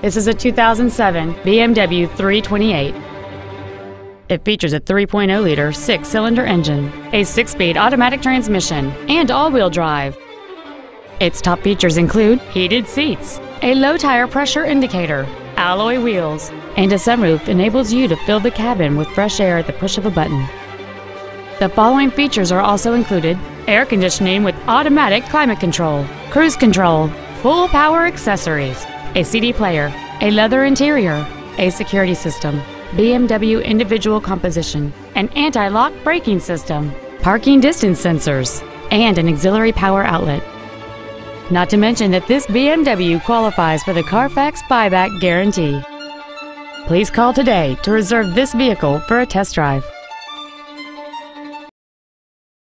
This is a 2007 BMW 328. It features a 3.0-liter six-cylinder engine, a six-speed automatic transmission, and all-wheel drive. Its top features include heated seats, a low tire pressure indicator, alloy wheels, and a sunroof enables you to fill the cabin with fresh air at the push of a button. The following features are also included air conditioning with automatic climate control, cruise control, full power accessories, a CD player, a leather interior, a security system, BMW individual composition, an anti-lock braking system, parking distance sensors, and an auxiliary power outlet. Not to mention that this BMW qualifies for the Carfax buyback guarantee. Please call today to reserve this vehicle for a test drive.